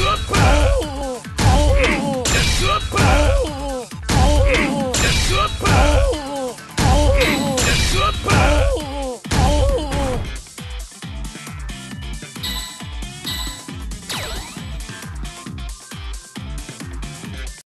Goodbye!